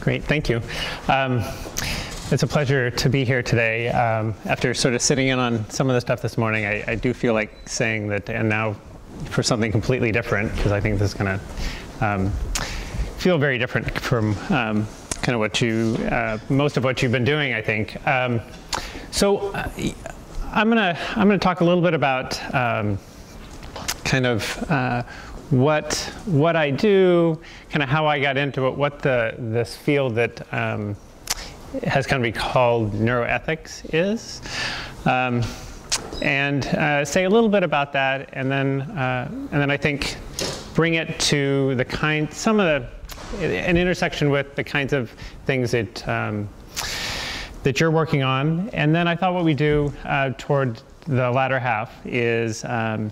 Great, thank you. Um, it's a pleasure to be here today. Um, after sort of sitting in on some of the stuff this morning, I, I do feel like saying that, and now for something completely different, because I think this is going to um, feel very different from um, kind of what you, uh, most of what you've been doing, I think. Um, so uh, I'm gonna I'm gonna talk a little bit about um, kind of uh, what what I do, kind of how I got into it, what the this field that um, has kind of be called neuroethics is, um, and uh, say a little bit about that, and then uh, and then I think bring it to the kind some of the an intersection with the kinds of things that um, that you're working on, and then I thought what we do uh, toward the latter half is um,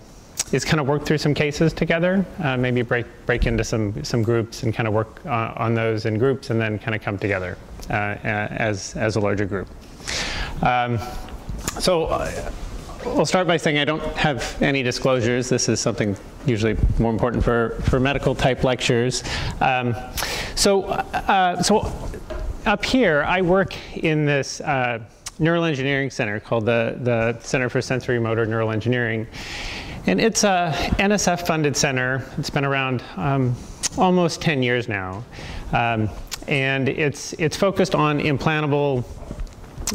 is kind of work through some cases together, uh, maybe break break into some some groups and kind of work on, on those in groups, and then kind of come together uh, as as a larger group. Um, so. Uh, I'll start by saying I don't have any disclosures. This is something usually more important for, for medical type lectures. Um, so, uh, so up here, I work in this uh, neural engineering center called the, the Center for Sensorimotor Neural Engineering. And it's a NSF funded center. It's been around um, almost 10 years now. Um, and it's, it's focused on implantable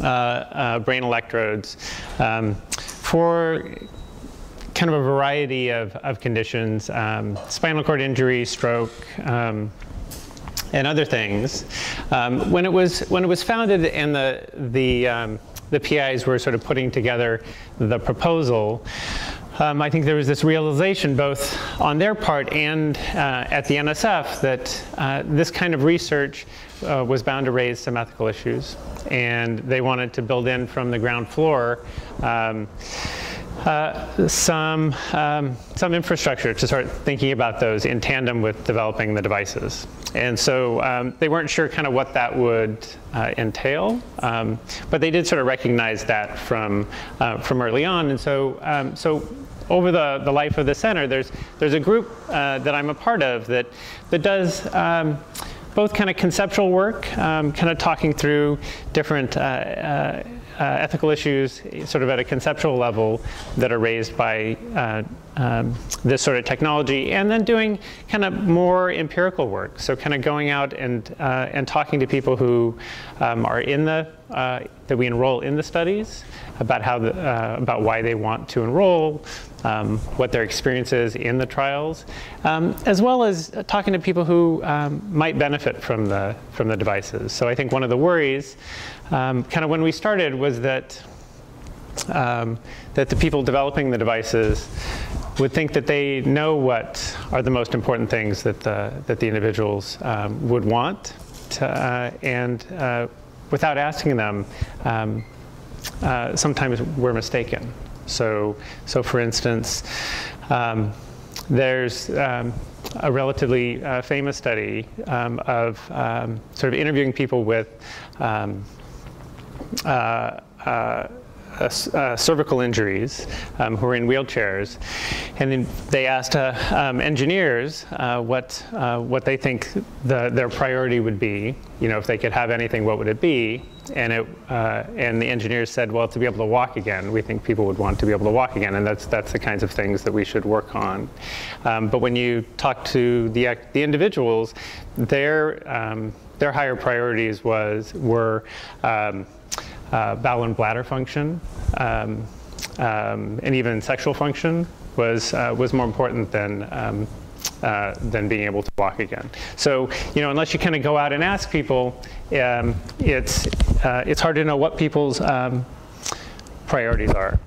uh, uh, brain electrodes um, for kind of a variety of, of conditions, um, spinal cord injury, stroke, um, and other things. Um, when, it was, when it was founded and the, the, um, the PIs were sort of putting together the proposal, um, I think there was this realization both on their part and uh, at the NSF that uh, this kind of research uh, was bound to raise some ethical issues. And they wanted to build in from the ground floor um, uh, some, um, some infrastructure to start thinking about those in tandem with developing the devices. And so um, they weren't sure kind of what that would uh, entail, um, but they did sort of recognize that from, uh, from early on. And so, um, so over the, the life of the center, there's, there's a group uh, that I'm a part of that, that does um, both kind of conceptual work, um, kind of talking through different uh, uh, uh, ethical issues sort of at a conceptual level that are raised by uh, um, this sort of technology, and then doing kind of more empirical work. So kind of going out and, uh, and talking to people who um, are in the, uh, that we enroll in the studies about how the, uh, about why they want to enroll, um, what their experience is in the trials, um, as well as talking to people who um, might benefit from the, from the devices. So I think one of the worries, um, kind of when we started, was that um, that the people developing the devices would think that they know what are the most important things that the, that the individuals um, would want, to, uh, and uh, without asking them, um, uh, sometimes we're mistaken. So, so for instance, um, there's um, a relatively uh, famous study um, of um, sort of interviewing people with uh, uh, uh, uh, cervical injuries um, who are in wheelchairs. And then they asked uh, um, engineers uh, what, what they think the, their priority would be. You know, if they could have anything, what would it be? And, it, uh, and the engineers said, well, to be able to walk again. We think people would want to be able to walk again, and that's, that's the kinds of things that we should work on. Um, but when you talk to the, the individuals, their, um, their higher priorities was, were um, uh, bowel and bladder function, um, um, and even sexual function was uh, was more important than um, uh, than being able to walk again. So you know, unless you kind of go out and ask people, um, it's uh, it's hard to know what people's um, priorities are.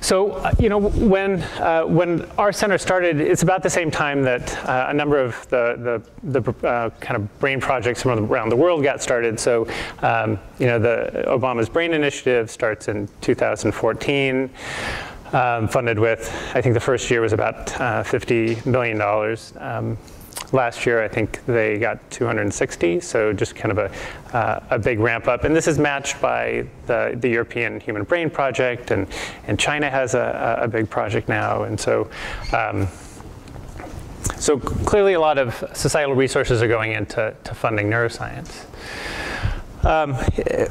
So, uh, you know, when, uh, when our center started, it's about the same time that uh, a number of the, the, the uh, kind of brain projects from around the world got started. So, um, you know, the Obama's Brain Initiative starts in 2014. Um, funded with, I think the first year was about uh, $50 million. Um, Last year, I think they got 260, so just kind of a, uh, a big ramp up. And this is matched by the, the European Human Brain Project, and, and China has a, a big project now. And so, um, so clearly a lot of societal resources are going into to funding neuroscience. Um,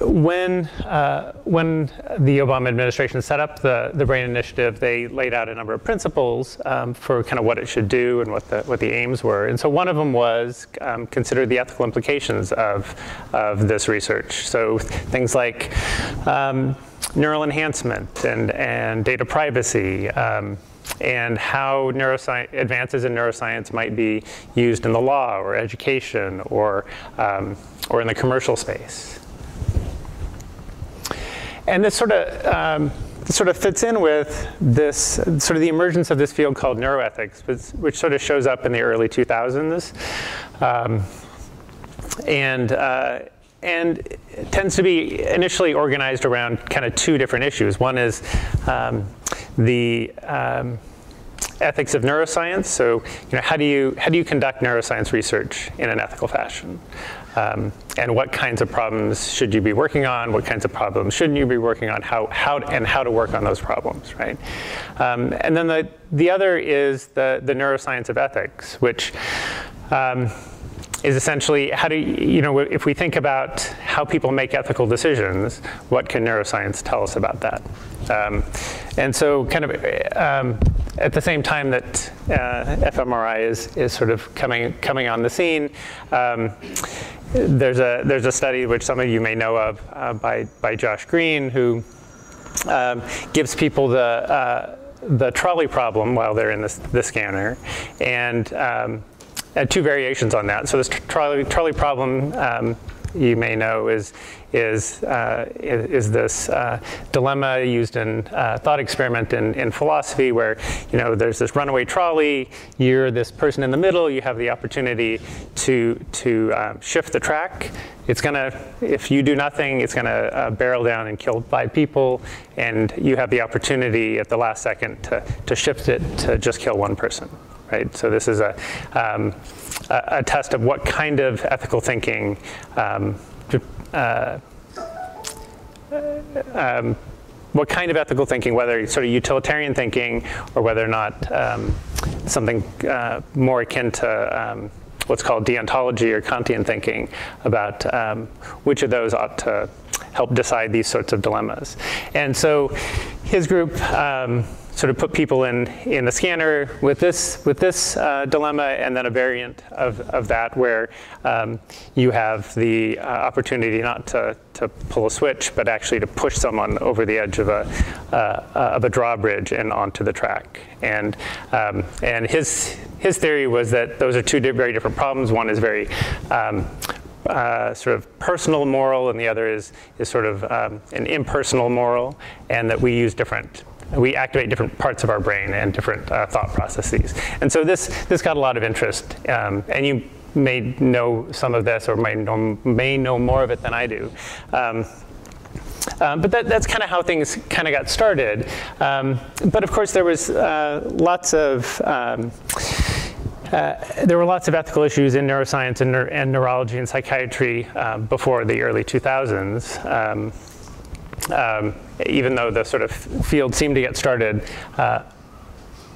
when, uh, when the Obama administration set up the, the BRAIN initiative, they laid out a number of principles um, for kind of what it should do and what the, what the aims were. And so one of them was um, consider the ethical implications of, of this research. So things like um, neural enhancement and, and data privacy, um, and how advances in neuroscience might be used in the law or education or, um, or in the commercial space. And this sort of um, sort of fits in with this sort of the emergence of this field called neuroethics, which, which sort of shows up in the early 2000s. Um, and uh, and it tends to be initially organized around kind of two different issues. One is um, the um, ethics of neuroscience. So, you know, how do you how do you conduct neuroscience research in an ethical fashion? Um, and what kinds of problems should you be working on? What kinds of problems shouldn't you be working on? How how and how to work on those problems, right? Um, and then the the other is the the neuroscience of ethics, which um, is essentially how do you, know, if we think about how people make ethical decisions, what can neuroscience tell us about that? Um, and so kind of um, at the same time that uh, fMRI is, is sort of coming, coming on the scene, um, there's, a, there's a study which some of you may know of uh, by, by Josh Greene who um, gives people the, uh, the trolley problem while they're in the, the scanner. And um, uh, two variations on that. So this trolley, trolley problem um, you may know is is uh, is, this uh, dilemma used in uh, thought experiment in, in philosophy where you know there's this runaway trolley you're this person in the middle you have the opportunity to to um, shift the track. It's gonna if you do nothing it's gonna uh, barrel down and kill five people and you have the opportunity at the last second to, to shift it to just kill one person right? So this is a, um, a, a, test of what kind of ethical thinking um, uh, um, what kind of ethical thinking, whether sort of utilitarian thinking or whether or not um, something uh, more akin to um, what's called deontology or Kantian thinking about um, which of those ought to help decide these sorts of dilemmas. And so his group sort of put people in, in the scanner with this, with this uh, dilemma and then a variant of, of that where um, you have the uh, opportunity not to, to pull a switch, but actually to push someone over the edge of a, uh, of a drawbridge and onto the track. And, um, and his, his theory was that those are two very different problems. One is very um, uh, sort of personal moral, and the other is, is sort of um, an impersonal moral, and that we use different we activate different parts of our brain and different uh, thought processes. And so this, this got a lot of interest. Um, and you may know some of this or may know, may know more of it than I do. Um, um, but that, that's kind of how things kind of got started. Um, but of course, there was uh, lots of um, uh, there were lots of ethical issues in neuroscience and, and neurology and psychiatry uh, before the early 2000s. Um, even though the sort of field seemed to get started uh,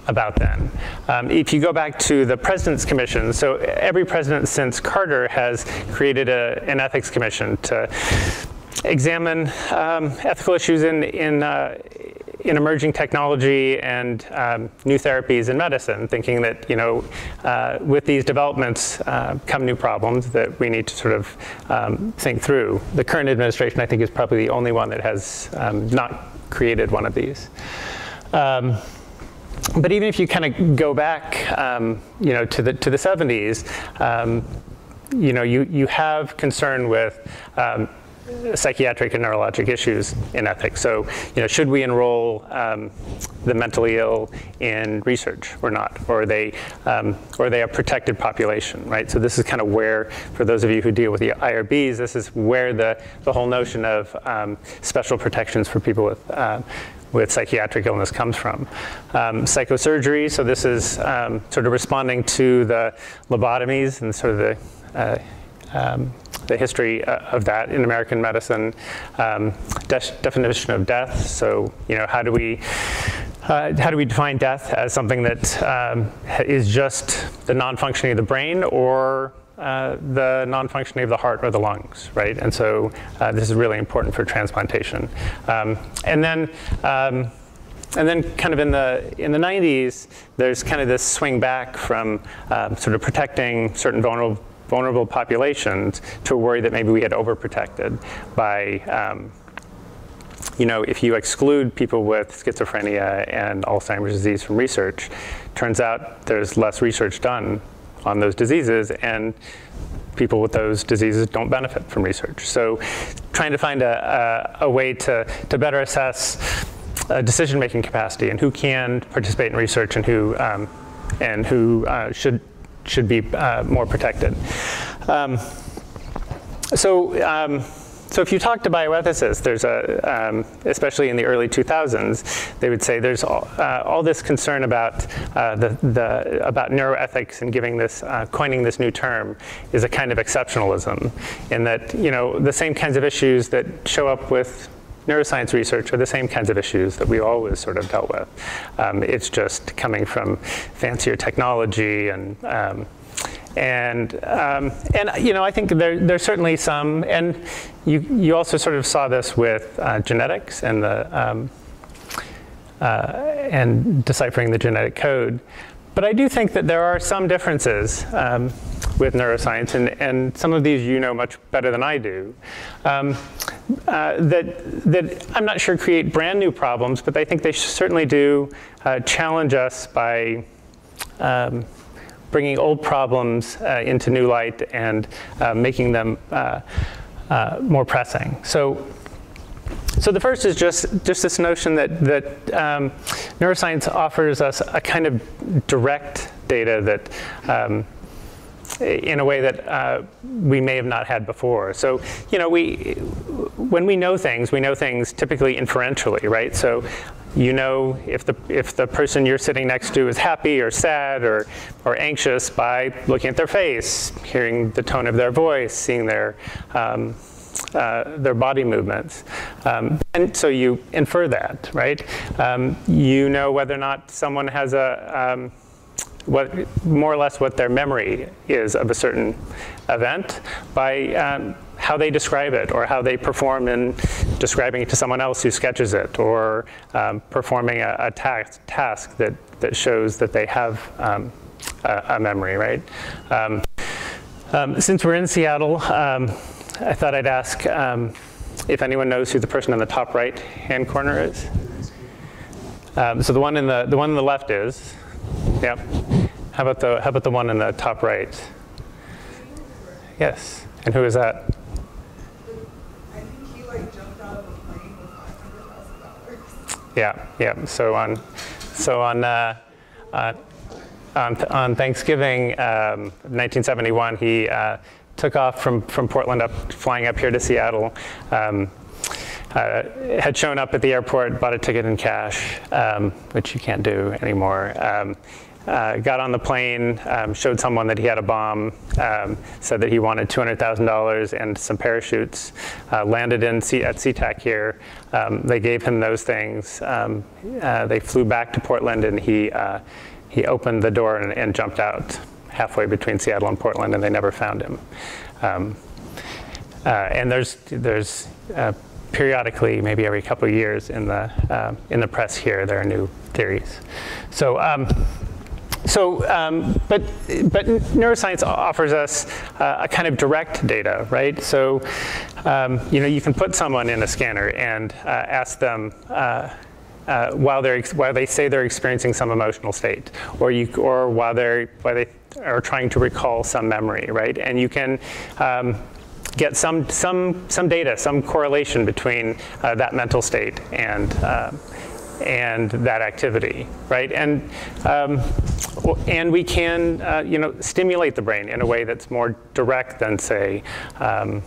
about then. Um, if you go back to the President's Commission, so every president since Carter has created a, an ethics commission to examine um, ethical issues in, in, uh, in emerging technology and um, new therapies in medicine, thinking that you know uh, with these developments uh, come new problems that we need to sort of um, think through. The current administration, I think, is probably the only one that has um, not created one of these. Um, but even if you kind of go back, um, you know, to the to the 70s, um, you know, you you have concern with psychiatric and neurologic issues in ethics. So, you know, should we enroll um, the mentally ill in research or not? Or are they, um, or are they a protected population, right? So this is kind of where, for those of you who deal with the IRBs, this is where the, the whole notion of um, special protections for people with uh, with psychiatric illness comes from. Um, psychosurgery, so this is um, sort of responding to the lobotomies and sort of the uh, um, the history uh, of that in American medicine, um, de definition of death. So, you know, how do we uh, how do we define death as something that um, is just the non-functioning of the brain or uh, the non-functioning of the heart or the lungs, right? And so uh, this is really important for transplantation. Um, and then, um, and then kind of in the in the 90s, there's kind of this swing back from um, sort of protecting certain vulnerable vulnerable populations to a worry that maybe we had overprotected by um, you know, if you exclude people with schizophrenia and Alzheimer's disease from research, turns out there's less research done on those diseases and people with those diseases don't benefit from research. So trying to find a, a, a way to, to better assess decision-making capacity and who can participate in research and who, um, and who uh, should, should be uh, more protected. Um, so um, so if you talk to bioethicists, there's a, um, especially in the early 2000s, they would say there's all, uh, all this concern about uh, the, the, about neuroethics and giving this, uh, coining this new term is a kind of exceptionalism, in that you know the same kinds of issues that show up with neuroscience research are the same kinds of issues that we always sort of dealt with. Um, it's just coming from fancier technology and um, and um, and you know I think there there's certainly some, and you you also sort of saw this with uh, genetics and the um, uh, and deciphering the genetic code. But I do think that there are some differences um, with neuroscience, and, and some of these you know much better than I do, um, uh, that, that I'm not sure create brand new problems, but I think they certainly do uh, challenge us by um, bringing old problems uh, into new light and uh, making them uh, uh, more pressing. So, so the first is just, just this notion that, that um, neuroscience offers us a kind of direct data that um, in a way that uh, we may have not had before. So, you know, we, when we know things, we know things typically inferentially, right? So you know if the, if the person you're sitting next to is happy or sad or, or anxious by looking at their face, hearing the tone of their voice, seeing their, um, uh, their body movements. Um, and so you infer that, right? Um, you know whether or not someone has a, um, what, more or less what their memory is of a certain event by um, how they describe it or how they perform in describing it to someone else who sketches it or um, performing a, a task, task that, that shows that they have um, a, a, memory, right? Um, um since we're in Seattle, um, I thought I'd ask if anyone knows who the person in the top right hand corner is. so the one in the the one on the left is, yep. How about the how about the one in the top right? Yes. And who is that? Yeah, yeah. So on, so on, uh, uh, on, on, Thanksgiving, um, 1971, he uh, took off from, from Portland up, flying up here to Seattle. Um, uh, had shown up at the airport, bought a ticket in cash, um, which you can't do anymore. Uh, got on the plane, um, showed someone that he had a bomb, um, said that he wanted $200,000 and some parachutes, uh, landed in C- at SeaTac here. Um, they gave him those things. Um, uh, they flew back to Portland and he, uh, he opened the door and, and, jumped out halfway between Seattle and Portland and they never found him. Um, uh, and there's, there's uh, periodically, maybe every couple of years in the, in the press here, there are new theories. So um, so, um, but, but neuroscience offers us uh, a kind of direct data, right? So, um, you know, you can put someone in a scanner and uh, ask them uh, uh while, they're, while they say they're experiencing some emotional state, or, you, or while, they're, while they are trying to recall some memory, right? And you can um, get some, some, some data, some correlation between uh, that mental state and uh, and that activity, right? And um, and we can, uh, you know, stimulate the brain in a way that's more direct than, say, um,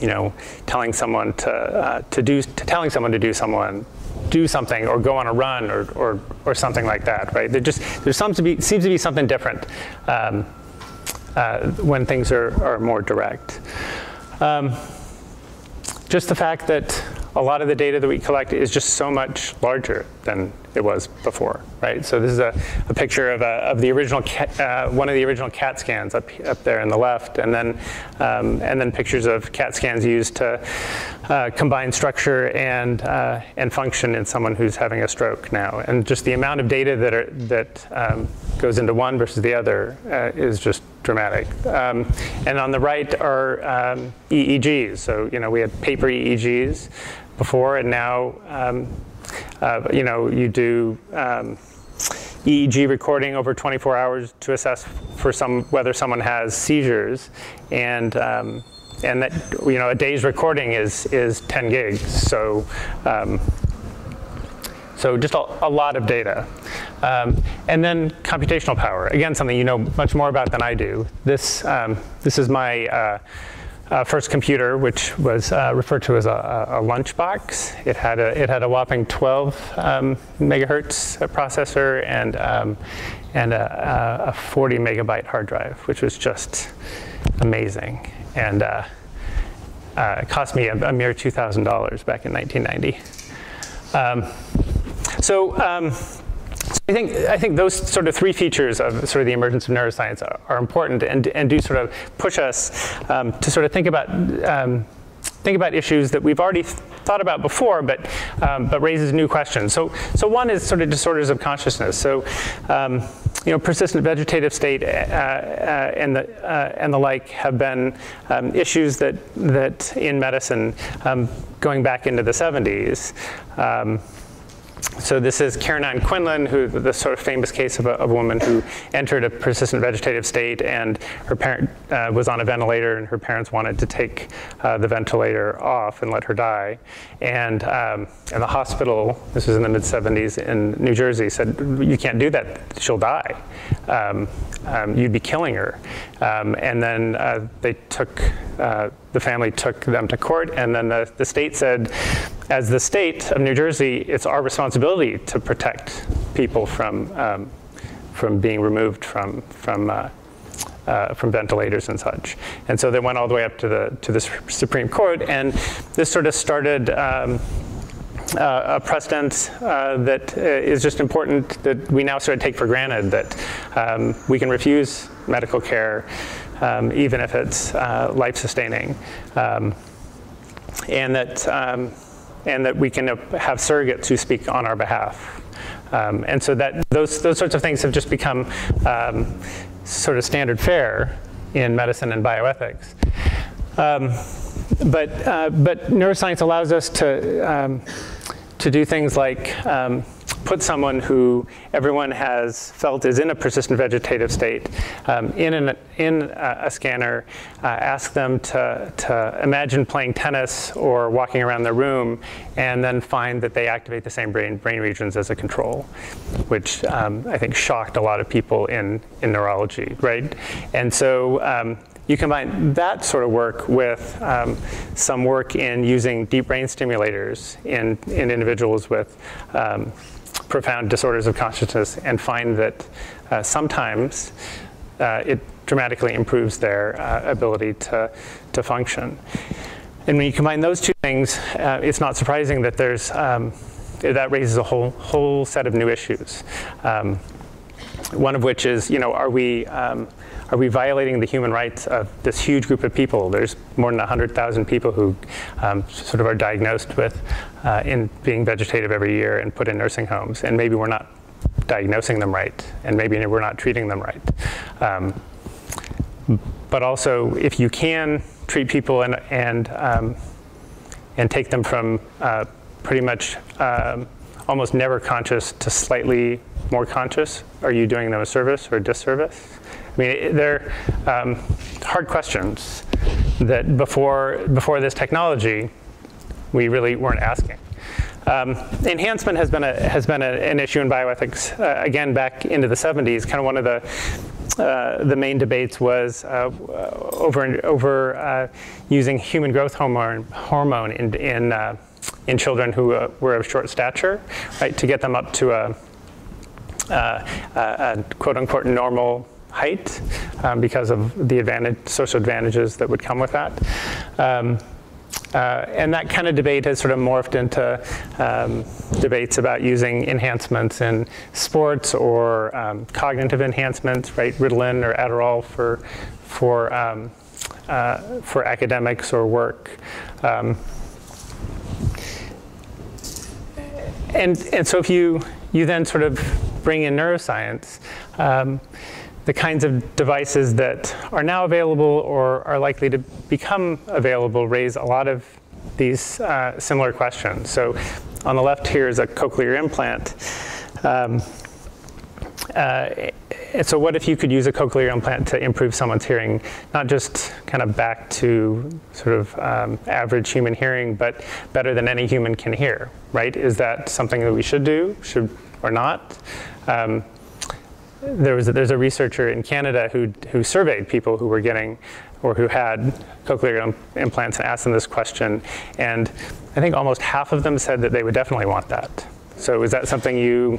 you know, telling someone to uh, to do to telling someone to do someone do something or go on a run or or, or something like that, right? There just there seems to be seems to be something different um, uh, when things are are more direct. Um, just the fact that a lot of the data that we collect is just so much larger than it was before, right? So this is a, a picture of, a, of the original uh, one of the original CAT scans up up there in the left, and then um, and then pictures of CAT scans used to uh, combine structure and uh, and function in someone who's having a stroke now, and just the amount of data that are that um, goes into one versus the other uh, is just dramatic. Um, and on the right are um, EEGs. So you know we had paper EEGs before, and now um, uh, you know you do. Um, EEG recording over 24 hours to assess for some whether someone has seizures, and um, and that you know a day's recording is is 10 gigs. So um, so just a, a lot of data. Um, and then computational power. Again, something you know much more about than I do. This, um, this is my uh, uh, first computer, which was uh, referred to as a, a, lunchbox. It had a, it had a whopping 12 um, megahertz processor and, um, and a, a, 40 megabyte hard drive, which was just amazing. And uh, uh, it cost me a, a mere $2,000 back in 1990. Um, so um, I think, I think those sort of three features of sort of the emergence of neuroscience are, are important and, and do sort of push us um, to sort of think about um, think about issues that we've already thought about before, but um, but raises new questions. So so one is sort of disorders of consciousness. So um, you know, persistent vegetative state uh, uh, and the uh, and the like have been um, issues that that in medicine um, going back into the 70s. So this is Karen Ann Quinlan, who the sort of famous case of a, of a woman who entered a persistent vegetative state, and her parent uh, was on a ventilator, and her parents wanted to take uh, the ventilator off and let her die. And um, and the hospital, this was in the mid 70s in New Jersey, said you can't do that; she'll die. Um, um, you'd be killing her. Um, and then uh, they took uh, the family took them to court, and then the, the state said as the state of New Jersey, it's our responsibility to protect people from, um, from being removed from, from, uh, uh, from ventilators and such. And so they went all the way up to the, to the Supreme Court, and this sort of started um, uh, a precedent uh, that uh, is just important that we now sort of take for granted that um, we can refuse medical care um, even if it's uh, life sustaining. Um, and that um, and that we can have surrogates who speak on our behalf. Um, and so that those, those sorts of things have just become um, sort of standard fare in medicine and bioethics. But, uh, but neuroscience allows us to, to do things like put someone who everyone has felt is in a persistent vegetative state um, in, an, in a, a scanner, uh, ask them to, to imagine playing tennis or walking around the room, and then find that they activate the same brain, brain regions as a control, which um, I think shocked a lot of people in, in neurology, right? And so um, you combine that sort of work with um, some work in using deep brain stimulators in, in individuals with um, profound disorders of consciousness and find that uh, sometimes uh, it dramatically improves their uh, ability to, to function. And when you combine those two things, uh, it's not surprising that there's um, that raises a whole whole set of new issues. Um, one of which is, you know, are we um, are we violating the human rights of this huge group of people? There's more than 100,000 people who um, sort of are diagnosed with uh, in being vegetative every year and put in nursing homes, and maybe we're not diagnosing them right, and maybe we're not treating them right. Um, but also, if you can treat people and and um, and take them from uh, pretty much um, almost never conscious to slightly more conscious, are you doing them a service or a disservice? I mean, they're um, hard questions that before, before this technology, we really weren't asking. Um, enhancement has been, a, has been a, an issue in bioethics, uh, again, back into the 70s. Kind of one of the, uh, the main debates was uh, over, over uh, using human growth hormone, hormone in, in, uh, in children who uh, were of short stature, right, to get them up to a, a, a quote unquote normal height um, because of the advantage, social advantages that would come with that. Um, uh, and that kind of debate has sort of morphed into um, debates about using enhancements in sports or um, cognitive enhancements, right? Ritalin or Adderall for for um, uh, for academics or work. Um, and and so if you you then sort of bring in neuroscience. The kinds of devices that are now available or are likely to become available raise a lot of these uh, similar questions. So on the left here is a cochlear implant. Um, uh, so what if you could use a cochlear implant to improve someone's hearing, not just kind of back to sort of um, average human hearing, but better than any human can hear, right? Is that something that we should do, should or not? Um, there was a, there's a researcher in Canada who, who surveyed people who were getting or who had cochlear implants and asked them this question. And I think almost half of them said that they would definitely want that. So is that something you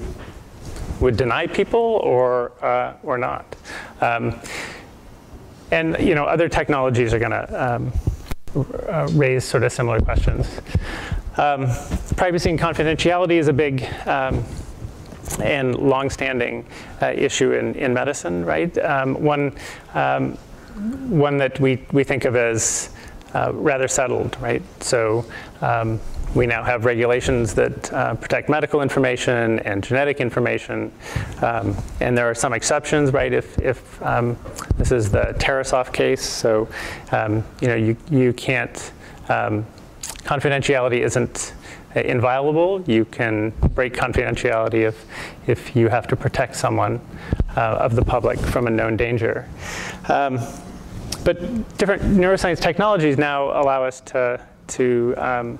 would deny people or, uh, or not? Um, and you know, other technologies are going to um, uh, raise sort of similar questions. Um, privacy and confidentiality is a big um, and long-standing uh, issue in, in medicine, right? Um, one, um, one that we, we think of as uh, rather settled, right? So um, we now have regulations that uh, protect medical information and genetic information, um, and there are some exceptions, right? If, if um, this is the Tarasoff case, so um, you know you you can't confidentiality isn't inviolable. You can break confidentiality if, if you have to protect someone uh, of the public from a known danger. Um, but different neuroscience technologies now allow us to, to, um,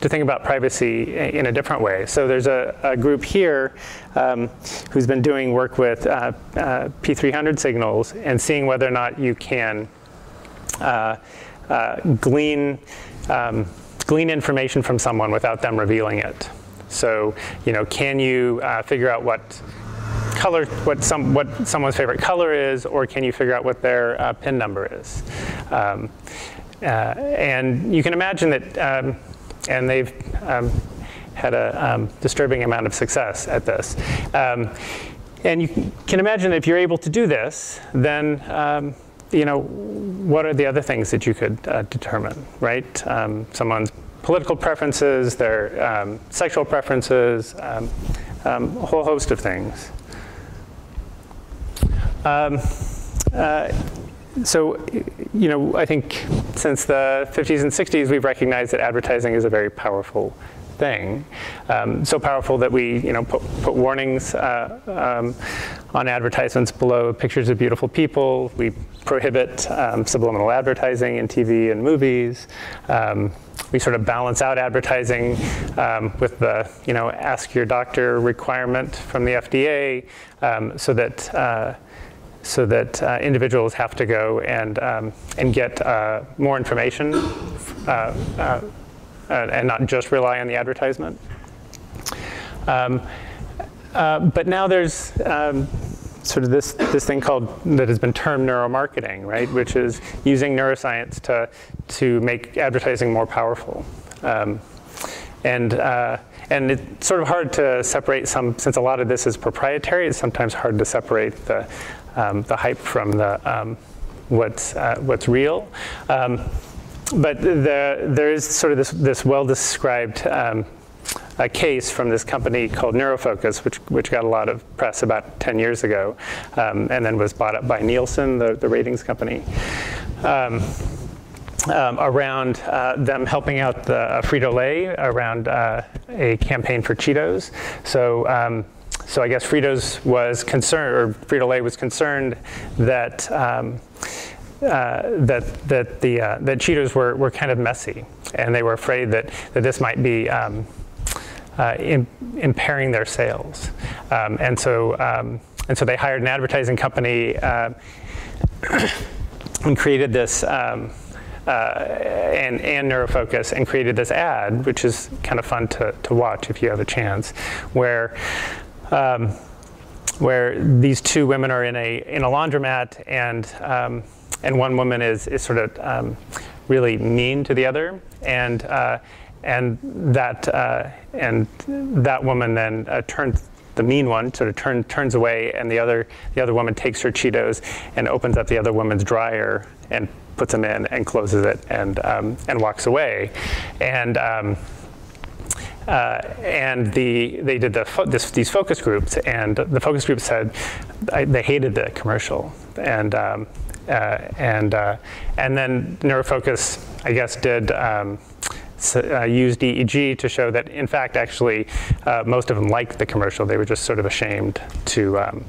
to think about privacy in a different way. So there's a, a group here um, who's been doing work with uh, uh, P300 signals and seeing whether or not you can uh, uh glean um, glean information from someone without them revealing it. So, you know, can you uh, figure out what color, what some, what someone's favorite color is, or can you figure out what their uh, PIN number is? Um, uh, and you can imagine that, um, and they've um, had a um, disturbing amount of success at this. Um, and you can imagine that if you're able to do this, then um, you know, what are the other things that you could uh, determine, right? Um, someone's political preferences, their um, sexual preferences, um, um a whole host of things. Um, uh, so, you know, I think since the 50s and 60s, we've recognized that advertising is a very powerful thing. Um, so powerful that we, you know, put, put warnings uh, um, on advertisements below pictures of beautiful people. We prohibit um, subliminal advertising in TV and movies. Um, we sort of balance out advertising um, with the, you know, ask your doctor requirement from the FDA, um, so that. Uh, so that uh, individuals have to go and, um, and get uh, more information uh, uh and not just rely on the advertisement. Um, uh, but now there's sort of this, this thing called, that has been termed neuromarketing, right? Which is using neuroscience to, to make advertising more powerful. Um, and, uh, and it's sort of hard to separate some, since a lot of this is proprietary, it's sometimes hard to separate the, um, the hype from the, um, what's, uh, what's real. Um, but the, there is sort of this, this well-described um, a case from this company called Neurofocus, which, which got a lot of press about 10 years ago, um, and then was bought up by Nielsen, the, the ratings company, um, um, around uh, them helping out the uh, Frito-Lay around uh, a campaign for Cheetos. So, um, so I guess Fritos was concerned, or Frito-Lay was concerned that um, uh, that that the uh, that Cheetos were were kind of messy, and they were afraid that that this might be. Um, uh, in, impairing their sales, um, and so um, and so they hired an advertising company uh, and created this um, uh, and, and Neurofocus and created this ad, which is kind of fun to, to watch if you have a chance, where um, where these two women are in a in a laundromat and um, and one woman is, is sort of um, really mean to the other, and uh, and that uh, and that woman then uh, turns the mean one sort of turn, turns away, and the other the other woman takes her Cheetos and opens up the other woman's dryer and puts them in and closes it and um, and walks away, and. Um, uh, and the, they did the fo this, these focus groups, and the focus group said I, they hated the commercial, and um, uh, and uh, and then Neurofocus, I guess, did. Uh, used EEG to show that, in fact, actually, uh, most of them liked the commercial. They were just sort of ashamed to um,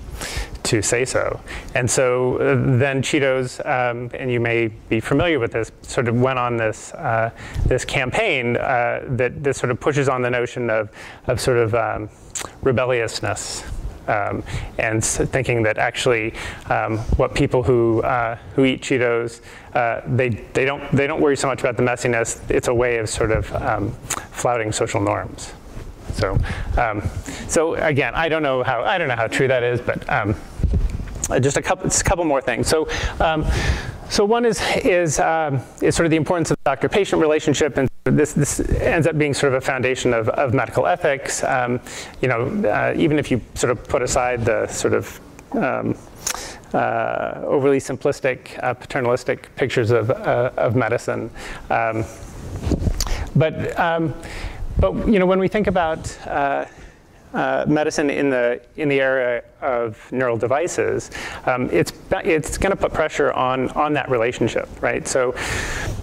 to say so. And so uh, then Cheetos, um, and you may be familiar with this, sort of went on this uh, this campaign uh, that this sort of pushes on the notion of of sort of um, rebelliousness um, and thinking that actually um, what people who uh, who eat Cheetos uh, they they don't they don't worry so much about the messiness. It's a way of sort of um, flouting social norms. So um, so again, I don't know how I don't know how true that is, but um, just a couple a couple more things. So. Um, so one is, is, is sort of the importance of the doctor-patient relationship, and this, this ends up being sort of a foundation of, of medical ethics. Um, you know, uh, even if you sort of put aside the sort of um, uh, overly simplistic, uh, paternalistic pictures of, uh, of medicine. Um, but, um, but, you know, when we think about uh, medicine in the in the area of neural devices, um, it's it's going to put pressure on on that relationship, right? So.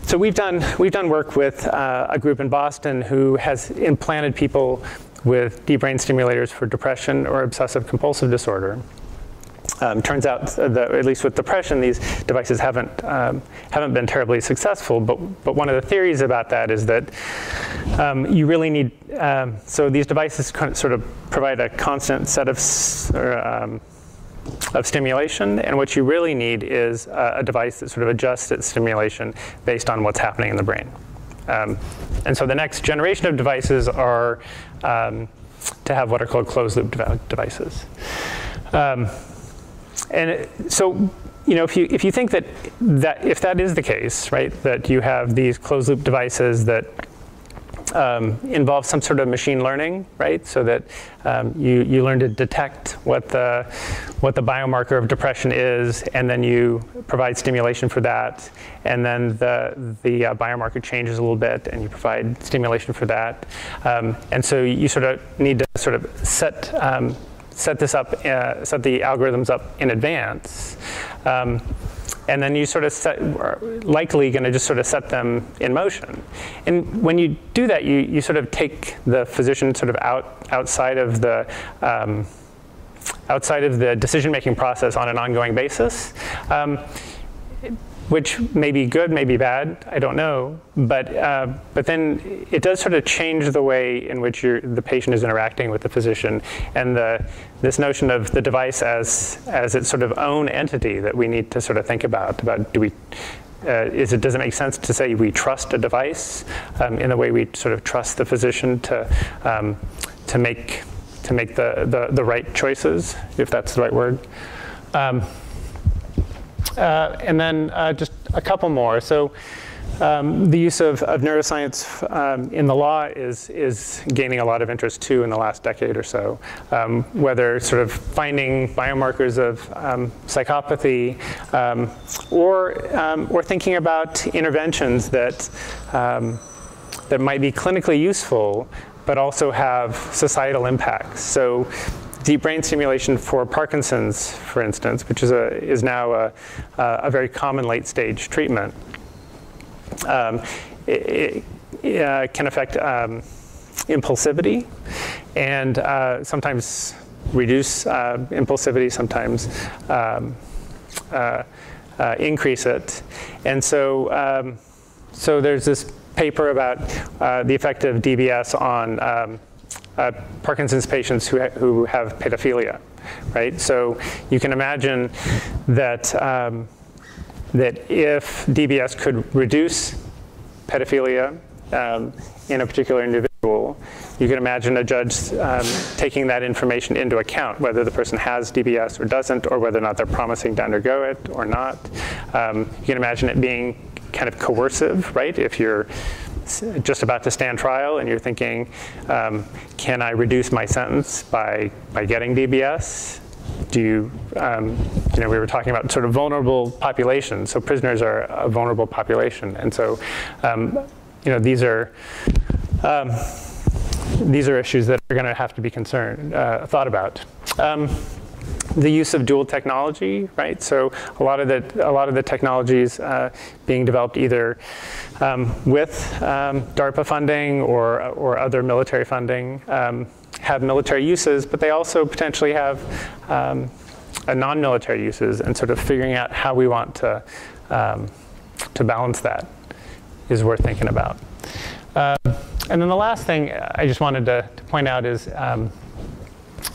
So we've done we've done work with uh, a group in Boston who has implanted people with deep brain stimulators for depression or obsessive compulsive disorder. Um, turns out that at least with depression, these devices haven't um, haven't been terribly successful. But but one of the theories about that is that um, you really need um, so these devices sort of provide a constant set of or, um, of stimulation, and what you really need is a, a, device that sort of adjusts its stimulation based on what's happening in the brain. Um, and so the next generation of devices are to have what are called closed loop devices. Um, and so, you know, if you if you think that that if that is the case, right, that you have these closed loop devices that um, involve some sort of machine learning, right? So that um, you, you learn to detect what the, what the biomarker of depression is, and then you provide stimulation for that, and then the, the uh, biomarker changes a little bit, and you provide stimulation for that. Um, and so you sort of need to sort of set um, set this up, uh, set the algorithms up in advance. Um, and then you sort of set, likely going to just sort of set them in motion. And when you do that, you, you sort of take the physician sort of out outside of the um, outside of the decision-making process on an ongoing basis. Um, which may be good, may be bad, I don't know. But, uh, but then it does sort of change the way in which the patient is interacting with the physician. And the, this notion of the device as, as its sort of own entity that we need to sort of think about, about do we, uh, is it, does it make sense to say we trust a device um, in the way we sort of trust the physician to, um, to make, to make the, the, the, right choices, if that's the right word? Um, uh, and then uh, just a couple more. So um, the use of, of neuroscience um, in the law is, is gaining a lot of interest too in the last decade or so. Um, whether sort of finding biomarkers of um, psychopathy um, or, um, or thinking about interventions that, that might be clinically useful but also have societal impacts. So deep brain stimulation for Parkinson's, for instance, which is, a, is now a, a very common late stage treatment, um, it, it uh, can affect um, impulsivity and uh, sometimes reduce uh, impulsivity, sometimes um, uh, uh, increase it. And so, um, so there's this paper about uh, the effect of DBS on um, uh, Parkinson's patients who, ha who have pedophilia, right? So you can imagine that, um, that if DBS could reduce pedophilia um, in a particular individual, you can imagine a judge um, taking that information into account, whether the person has DBS or doesn't, or whether or not they're promising to undergo it or not. Um, you can imagine it being kind of coercive, right? If you're just about to stand trial and you're thinking, um, can I reduce my sentence by, by getting DBS? Do you, um, you know, we were talking about sort of vulnerable populations. So prisoners are a vulnerable population. And so, um, you know, these are, um, these are issues that are going to have to be concerned, uh, thought about. The use of dual technology, right? So a lot of the a lot of the technologies uh, being developed either um, with um, DARPA funding or or other military funding um, have military uses, but they also potentially have um, non-military uses, and sort of figuring out how we want to um, to balance that is worth thinking about. Uh, and then the last thing I just wanted to, to point out is um,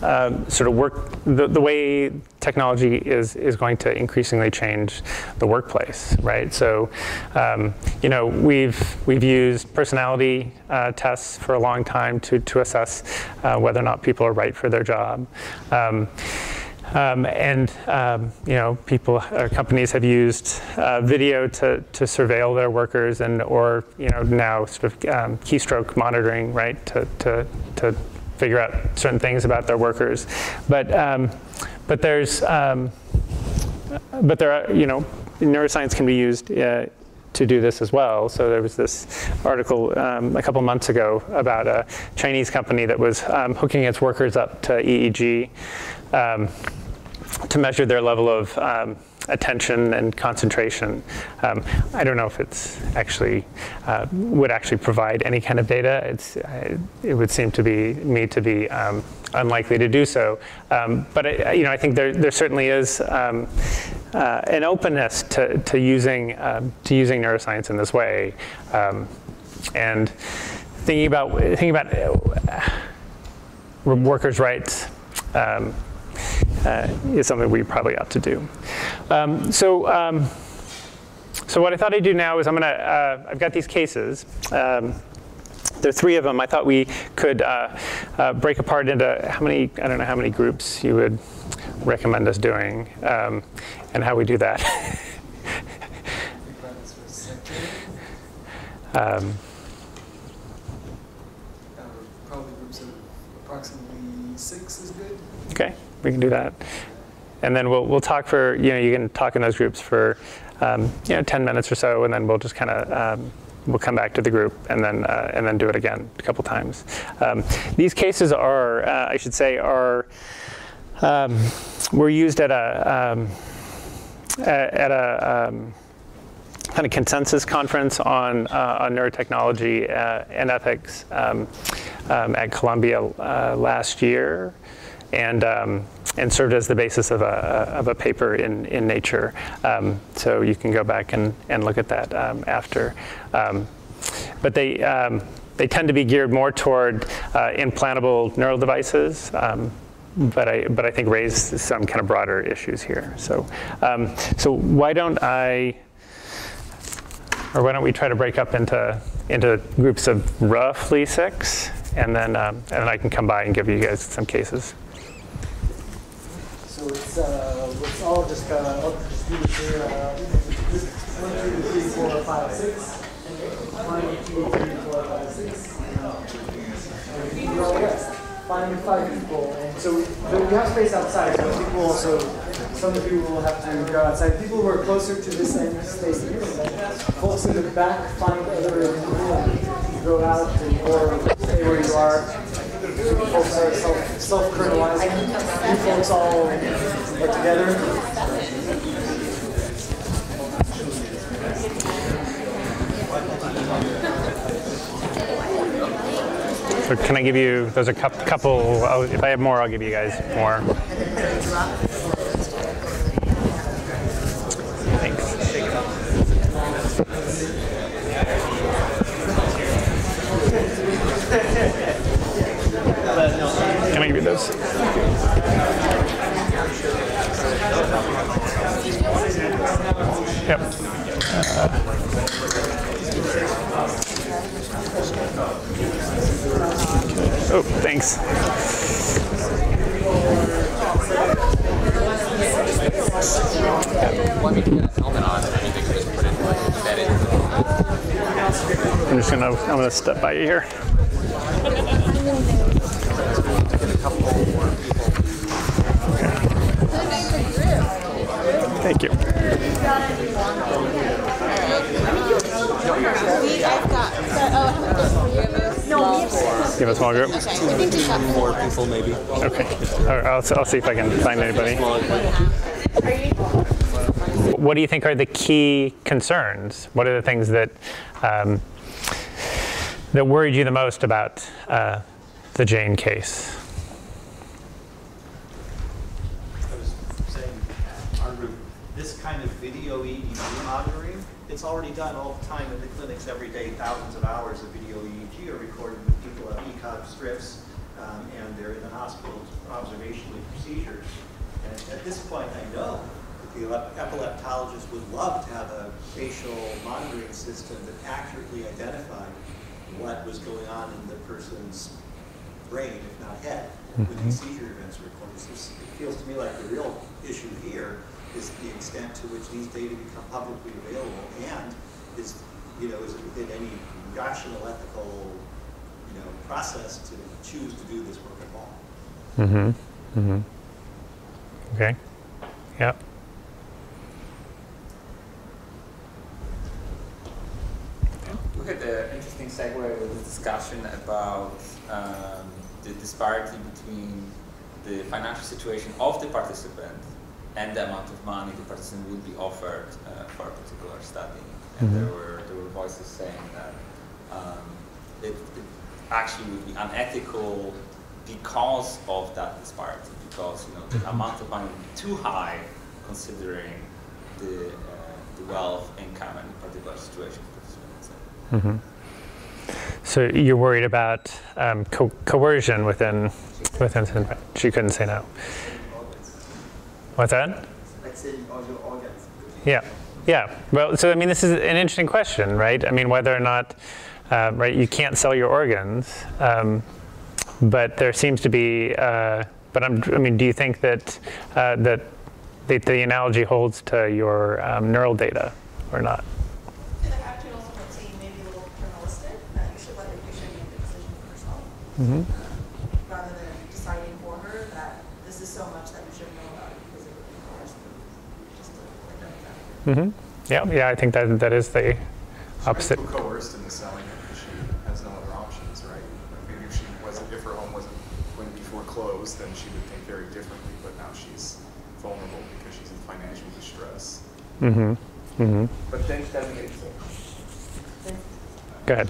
uh, sort of work, the, the way technology is, is going to increasingly change the workplace, right? So, um, you know, we've, we've used personality uh, tests for a long time to, to assess uh, whether or not people are right for their job. Um, um, and um, you know, people or companies have used uh, video to, to surveil their workers, and or you know now sort of um, keystroke monitoring, right, to, to, to figure out certain things about their workers. But um, but there's um, but there are you know neuroscience can be used. Uh, to do this as well. So there was this article um, a couple months ago about a Chinese company that was um, hooking its workers up to EEG um, to measure their level of um, attention and concentration. Um, I don't know if it's actually uh, would actually provide any kind of data. It's uh, it would seem to be me to be um, unlikely to do so. Um, but I, you know, I think there there certainly is um, uh, an openness to to using um, to using neuroscience in this way, um, and thinking about thinking about uh, workers' rights. Uh, is something we probably ought to do. Um, so, um, so what I thought I'd do now is I'm gonna, uh, I've got these cases. Um, there are three of them. I thought we could uh, uh, break apart into how many, I don't know how many groups you would recommend us doing um, and how we do that. um, probably groups of approximately six is good. Okay we can do that. And then we'll, we'll talk for, you know, you can talk in those groups for, um, you know, 10 minutes or so, and then we'll just kind of, um, we'll come back to the group and then, uh, and then do it again a couple times. Um, these cases are, uh, I should say, are, um, were used at a, um, at, a, um, kind of consensus conference on, uh, on neurotechnology uh, and ethics um, um, at Columbia uh, last year and, um, and served as the basis of a, of a paper in, in Nature. Um, so you can go back and, and look at that um, after. Um, but they, um, they tend to be geared more toward uh, implantable neural devices. Um, but I, but I think raise some kind of broader issues here. So, so why don't I, or why don't we try to break up into, into groups of roughly six, and then, um, and then I can come by and give you guys some cases. So it's, uh, it's all just, uh, I'll just do it here. Uh, one, two, three, four, five, six. One, two, three, four, five, six. And we can do all the rest. Find five people. And so we, have space outside, so people also, some of you will have to go outside. People who are closer to this end space here, folks in the back find other people go out and, or stay where you are folks are self, self-kernelizing. You folks all get together. So can I give you, there's a couple, I'll, if I have more, I'll give you guys more. Can I give? Yep. Uh, oh, thanks. Want to I'm just gonna, I'm gonna step by you here. Thank you. I've got. Oh, no, You have a small group? Okay, I think we got four. people maybe. Okay. All right, I'll, I'll see if I can find anybody. What do you think are the key concerns? What are the things that um, that worried you the most about uh, the Jane case? I was saying, our group, this kind of video EEG monitoring, it's already done all the time in the clinics every day. Thousands of hours of video EEG are recorded when people have ECOG strips um, and they're in the hospital observationally procedures. And at this point, I know that the epileptologist would love to have a facial monitoring system that accurately identified what was going on in the person's brain, if not head, when these seizure events were recorded. So it feels to me like the real issue here is the extent to which these data become publicly available and is, you know, is it within any rational, ethical, you know, process to choose to do this work at all. Mm-hmm. Mm-hmm. Okay. Yep. We had an interesting segue with the discussion about um, the disparity between the financial situation of the participant and the amount of money the participant would be offered uh, for a particular study. And there were there were voices saying that um, it, it actually would be unethical because of that disparity, because you know the amount of money would be too high considering the uh, the wealth, income, and particular situation of participants. Mm-hmm. So you're worried about um, co- coercion within within. She couldn't say no. What's that? Like saying all your organs. Yeah, yeah. Well, so I mean, this is an interesting question, right? I mean, whether or not, uh, right, you can't sell your organs, um, but there seems to be. Uh, but I'm, I mean, do you think that uh, that the, the analogy holds to your um, neural data or not? I feel like actually also might seem maybe a little paternalistic, that you should let her, you should make the decision for herself. Mm-hmm. Rather than deciding for her that this is so much that you should know about it because it would be coerced. Just to like that example. Mm-hmm. Yeah, yeah. I think that that is the opposite. She feel coerced into selling it because she has no other options, right? Maybe if she wasn't, if her home wasn't going to be foreclosed, then she would think very differently. But now she's vulnerable because she's in financial distress. Mm-hmm. Mm-hmm. But then tell me, Go ahead.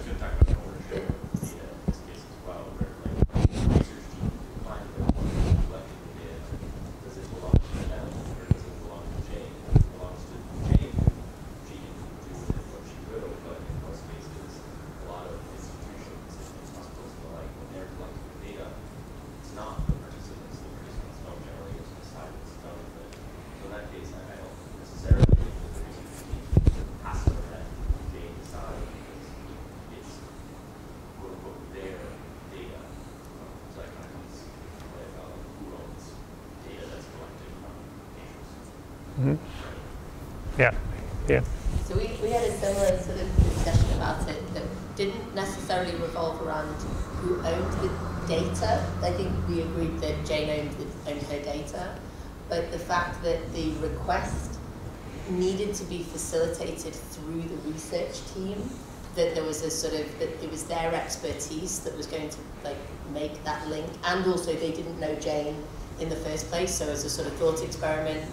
So in that case, I I don't necessarily think that the reason to be passive that Jane decided because it's quote unquote their data. Um, So I kind of see like uh, who owns data that's collected from patients. Mm-hmm. Yeah. Yeah. So we, we had a similar sort of discussion about it that didn't necessarily revolve around who owned the data. I think we agreed that Jane owned, the, owned her data, but the fact that the request needed to be facilitated through the research team, that there was a sort of, that it was their expertise that was going to like make that link, and also they didn't know Jane in the first place, so as a sort of thought experiment,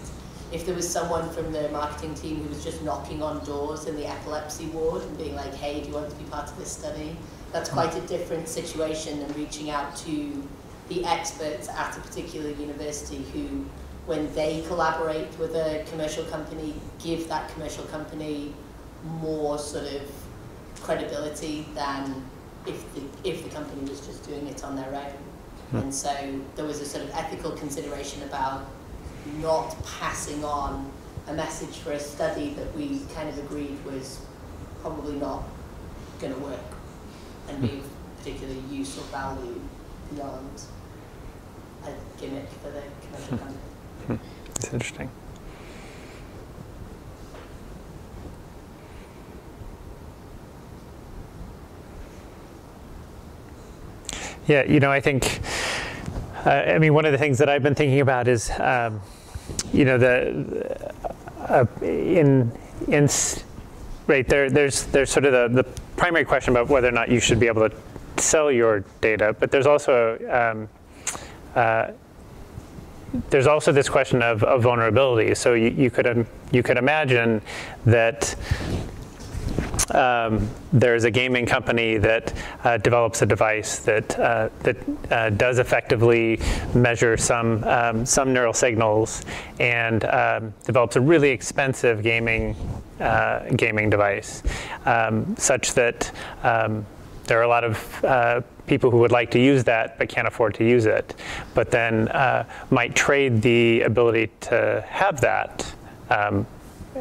if there was someone from the marketing team who was just knocking on doors in the epilepsy ward and being like, hey, do you want to be part of this study? That's hmm. quite a different situation than reaching out to the experts at a particular university who, when they collaborate with a commercial company, give that commercial company more sort of credibility than if the, if the company was just doing it on their own. Hmm. And so there was a sort of ethical consideration about not passing on a message for a study that we kind of agreed was probably not going to work and be of particular use or value beyond a gimmick for the commercial company. It's interesting. Yeah, you know, I think, uh, I mean, one of the things that I've been thinking about is, um, you know, the uh, in in right there. There's there's sort of the, the primary question about whether or not you should be able to sell your data, but there's also um, uh, there's also this question of, of vulnerability. So you, you could im- you could imagine that um, there's a gaming company that uh, develops a device that uh, that uh, does effectively measure some um, some neural signals and um, develops a really expensive gaming uh, gaming device, um, such that um, there are a lot of uh, people who would like to use that but can't afford to use it, but then uh, might trade the ability to have that um,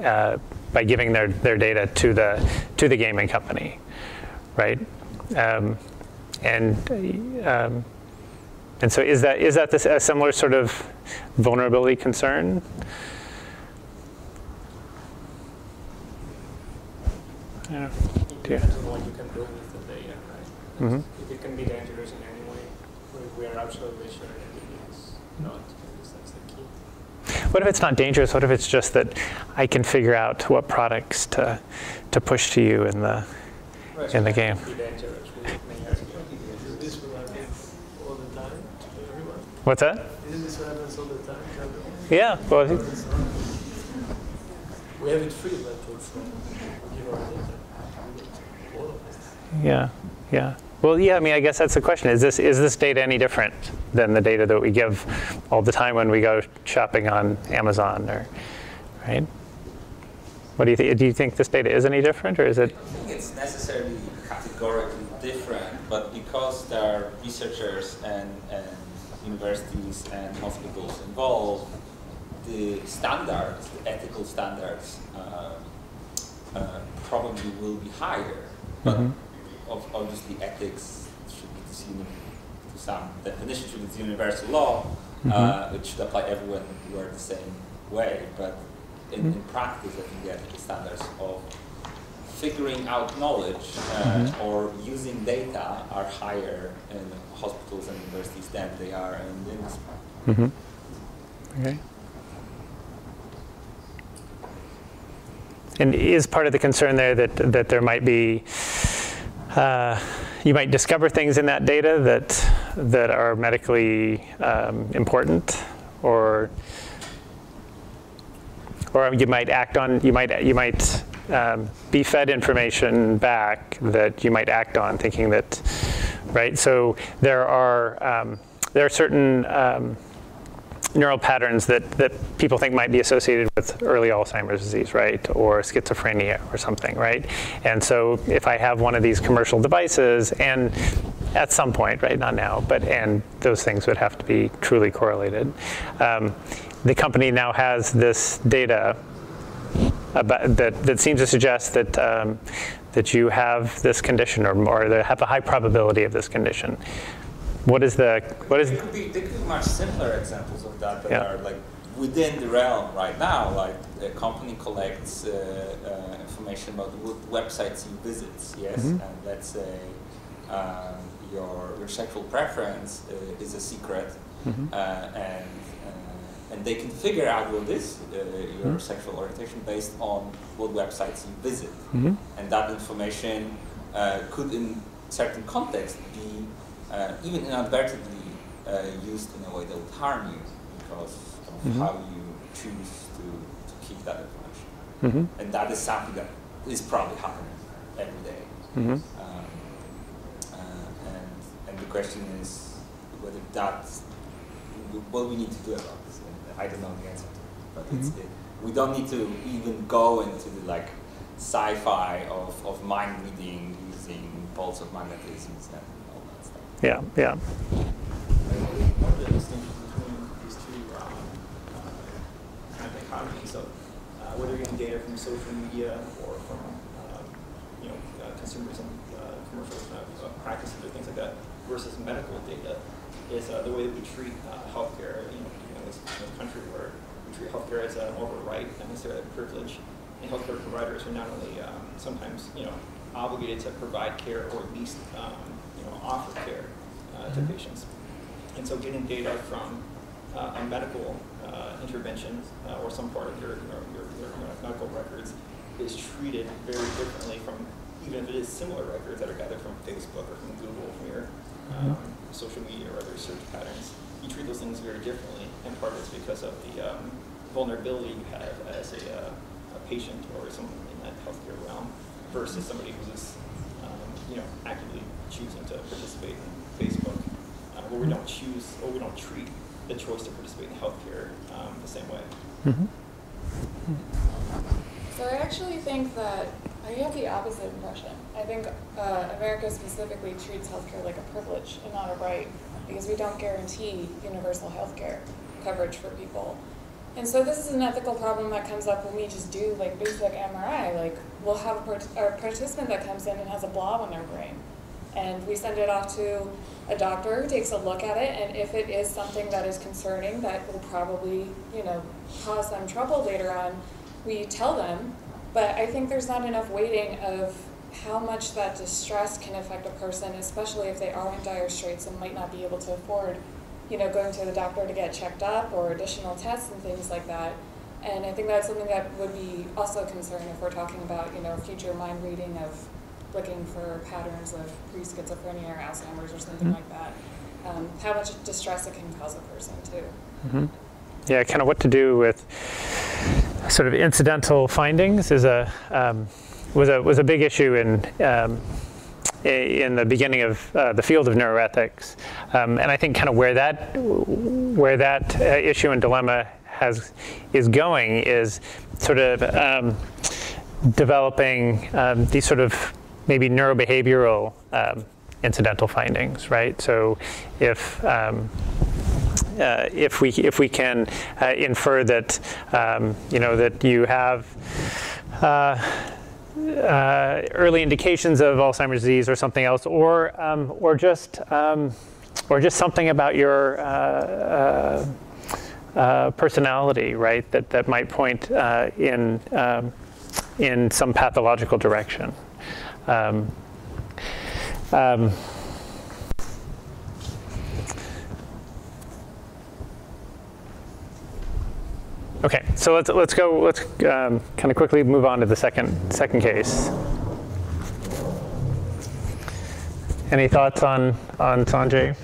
uh, by giving their, their data to the to the gaming company, right? Um, and um, and so is that is that this, a similar sort of vulnerability concern? Yeah. It depends on what you can do with the data, right? Mhm. If it can be dangerous in any way, we- we are absolutely sure that it is not, because that's the key. What if it's not dangerous? What if it's just that I can figure out what products to to push to you in the Right, in the so game? it can Be dangerous, we may argue. Is this what happens all the time? What's that? Isn't this what happens all the time? Yeah. Well, We have it free, but it's, uh, you know, all of us. Yeah, yeah. Well, yeah. I mean, I guess that's the question: is this is this data any different than the data that we give all the time when we go shopping on Amazon, or right? What do you think? Do you think this data is any different, or is I it? don't think it's necessarily categorically different, but because there are researchers and, and universities and hospitals involved, the standards, the ethical standards, uh, uh, probably will be higher. But Mhm. ob- obviously, ethics should be to, uni- to some definition should be universal law, uh, which should apply everyone were the same way. But in, in practice, I think the ethical standards of figuring out knowledge uh, or using data are higher in hospitals and universities than they are in the industry. hmm Okay. And is part of the concern there that that there might be uh, you might discover things in that data that that are medically um, important, or or you might act on you might you might um, be fed information back that you might act on, thinking that right. So there are um, there are certain um, neural patterns that, that people think might be associated with early Alzheimer's disease, right? Or schizophrenia or something, right? And so if I have one of these commercial devices and at some point, right, not now, but and those things would have to be truly correlated. Um, the company now has this data about, that, that seems to suggest that, um, that you have this condition or, or have a high probability of this condition. What is the, what is, There could be, there could be much simpler examples of that that Yeah. are like within the realm right now. Like a company collects uh, uh, information about what websites you visit, yes, Mhm. and let's say um, your your sexual preference uh, is a secret, Mhm. uh, and uh, and they can figure out what is uh, your Mhm. sexual orientation based on what websites you visit Mhm. and that information uh, could in certain context be uh, even inadvertently uh, used in a way that would harm you because of Mhm. how you choose to, to keep that information. Mhm. And that is something that is probably happening every day. Mhm. Um, uh, and, and the question is whether that's what we need to do about this. And I don't know the answer to it, but it's, Mhm. it, we don't need to even go into the like sci-fi of, of mind reading using pulse of magnetism and stuff. Yeah, yeah. One of the distinctions between these two um, uh, kind of economies of uh, whether you're getting data from social media or from um, you know uh, consumerism, uh, commercial uh, practices or things like that versus medical data is uh, the way that we treat uh, healthcare. You know, in this, this country where we treat healthcare as a more of a right, not necessarily a privilege, and healthcare providers are not only um, sometimes you know obligated to provide care or at least um, you know offer care uh, to patients. And so getting data from uh, a medical uh, intervention uh, or some part of your, your, your, your medical records is treated very differently from, even if it is similar records that are gathered from Facebook or from Google, from your um, social media or other search patterns. You treat those things very differently, and part of it's because of the um, vulnerability you have as a, uh, a patient or someone in that healthcare realm versus somebody who's um, you know actively choosing to participate in Facebook, uh, where we don't choose or we don't treat the choice to participate in healthcare um, the same way. Mhm. So I actually think that I have the opposite impression. I think uh, America specifically treats healthcare like a privilege and not a right because we don't guarantee universal healthcare coverage for people. And so this is an ethical problem that comes up when we just do like basic MRI. Like we'll have a, part- a participant that comes in and has a blob on their brain, and we send it off to a doctor who takes a look at it, and if it is something that is concerning that will probably you know cause them trouble later on, we tell them. But I think there's not enough weighting of how much that distress can affect a person, especially if they are in dire straits and might not be able to afford, you know, going to the doctor to get checked up or additional tests and things like that. And I think that's something that would be also a concern if we're talking about, you know, future mind reading of looking for patterns of pre-schizophrenia or Alzheimer's or something Mhm. like that. Um, how much distress it can cause a person too. Mhm. Yeah, kind of what to do with sort of incidental findings is a um, was a was a big issue in um, in the beginning of uh, the field of neuroethics, um, and I think kind of where that where that uh, issue and dilemma has is going is sort of um, developing um, these sort of maybe neurobehavioral um, incidental findings, right? So if um, uh, if we if we can uh, infer that um, you know that you have uh, uh, early indications of Alzheimer's disease or something else, or um, or just um, or just something about your uh, uh, personality, right? That that might point in um, in some pathological direction. Um, um, Okay, so let's let's go. Let's um, kind of quickly move on to the second second case. Any thoughts on on Sanjay?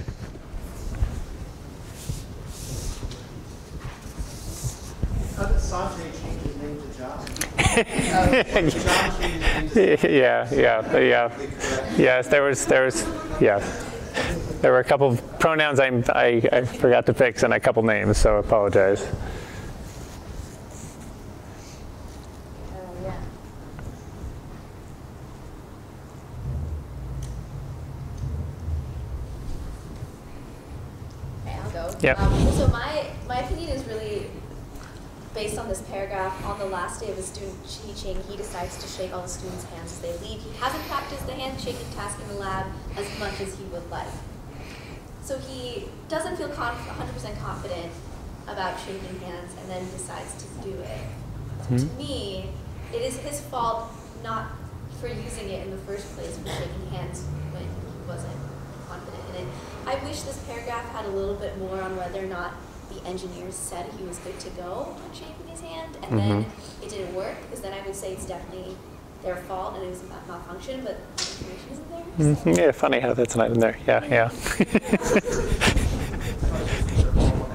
How did Sanjay change his name to John? John changed his name to yeah, yeah, yeah. Yes, there was there was yeah. There were a couple of pronouns I, I, I forgot to fix and a couple names, so I apologize. yeah. Okay, I'll go. Yep. Um, so my, my opinion is really based on this paragraph. On the last day of a student teaching, he decides to shake all the students' hands as they leave. He hasn't practiced the handshaking task in the lab as much as he would like. So he doesn't feel 100% confident about shaking hands and then decides to do it. So to Mhm. me, it is his fault not for using it in the first place for shaking hands when he wasn't confident in it. I wish this paragraph had a little bit more on whether or not the engineers said he was good to go on shaking his hand and then it didn't work, because then I would say it's definitely their fault and it was a malfunction, but the information isn't there. so- Mhm, Yeah, funny how that's not in there. Yeah, yeah. I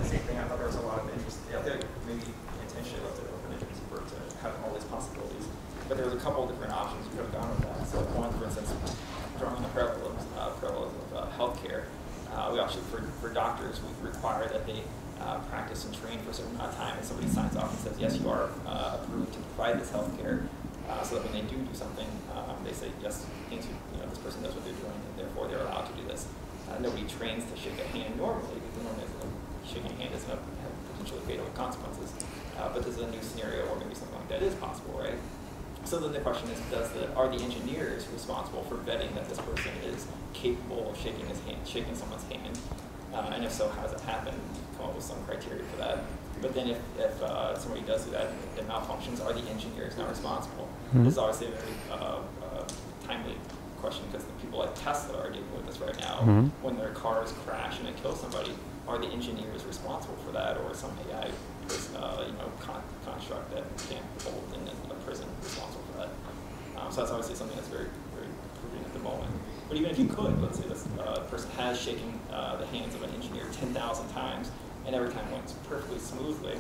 say thing, I thought there was a lot of interest, yeah, there maybe intentionally left it open interest for it to have all these possibilities. But there was a couple of different options you could have gone with that. So one, for instance, drawing the parallels, uh, parallels of uh, healthcare, uh, we actually, for, for doctors, we require that they uh, practice and train for a certain amount of time, and somebody signs off and says, yes, you are uh, approved to provide this healthcare, uh, so that when they do do something, um, they say, yes, things, you know, this person knows what they're doing, and therefore they're allowed to do this. Uh, nobody trains to shake a hand normally, because normally like, shaking a hand doesn't have potentially fatal consequences. Uh, but this is a new scenario where maybe something like that is possible, right? So then the question is, does the, are the engineers responsible for vetting that this person is capable of shaking his hand, shaking someone's hand? Uh, and if so, how does it happen? Come up with some criteria for that. But then if, if uh, somebody does do that and it malfunctions, are the engineers now responsible? Mhm. This is obviously a very uh, uh, timely question because the people like Tesla are dealing with this right now. Mhm. When their cars crash and it kills somebody, are the engineers responsible for that, or some AI, uh, you know, con- construct that can't hold in a prison responsible for that? Um, so that's obviously something that's very, very proving at the moment. But even if you could, let's say this uh, person has shaken uh, the hands of an engineer 10,000 times, and every time went perfectly smoothly,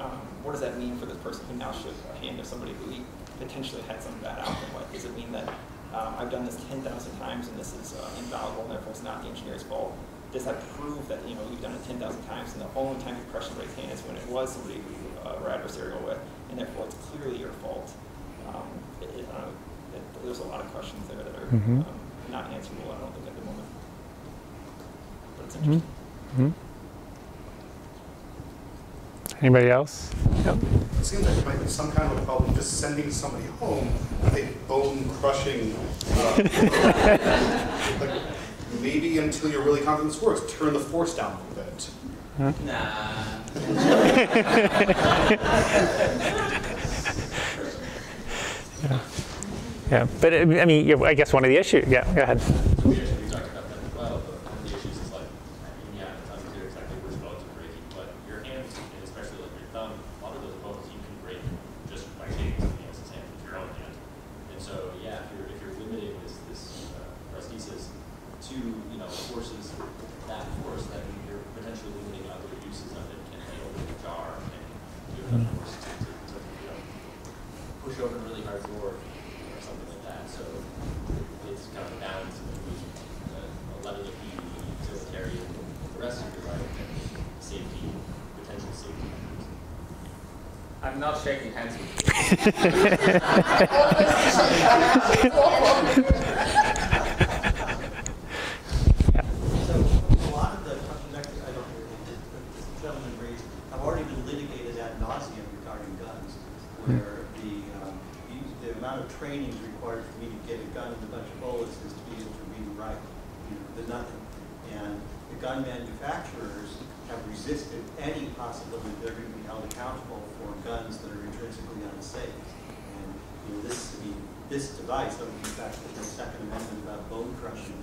um, what does that mean for this person who now shook a hand of somebody who he potentially had some bad outcome with? Does it mean that um, I've done this 10,000 times and this is uh, invaluable and therefore it's not the engineer's fault? Does that prove that you know you've done it 10,000 times and the only time you crushed somebody's hand is when it was somebody who uh, were adversarial with, and therefore it's clearly your fault? Um, it, it, uh, it, there's a lot of questions there that are Mhm. um, not answerable, I don't think, at the moment. But it's Mhm. interesting. Mhm. Anybody else? Yep. It seems like there might be some kind of a problem just sending somebody home with a bone crushing. Uh, like, maybe until you're really confident this works, turn the force down a little bit. Yeah. Yeah, but I mean, I guess one of the issues, yeah, go ahead. We talked about that as well, but one of the issues is like, I mean, yeah, it's unclear exactly which bones are breaking, but your hands, and especially like your thumb, a lot of those bones you can break just by shaking somebody else's hand with your own hand. And so, yeah, if you're, if you're limiting this, this uh, prosthesis to, you know, forces, that force, then you're potentially limiting other uses of it. Can you open a jar and do enough force to, to, to, you know, push open a really hard door or something like that. So it's kind of a balance between uh, a level of being utilitarian for the rest of your life and safety, potential safety. I'm not shaking hands with So a lot of the questions, I don't hear, that this gentleman raised, have already been litigated ad nauseum regarding guns, where the, um, use- the amount of training required for me to get a gun and a bunch of bullets is to be able to read and write, you know, the nothing. And the gun manufacturers have resisted any possibility that they're going to be held accountable for guns that are intrinsically unsafe. And, you know, this, I mean, this device, other than the fact that the Second Amendment about bone crushing,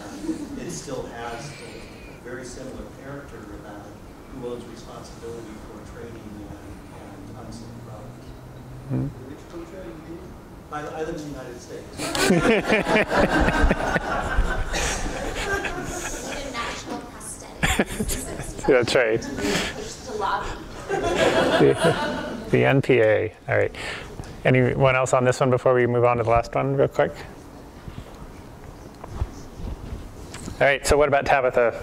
um, it still has a a very similar character about who owns responsibility for training and, and unsafe products. Hmm. Which country are you in? I, I live in the United States. International Prosthetics. That's right. The the NPA, all right. Anyone else on this one before we move on to the last one real quick? All right, so what about Tabitha?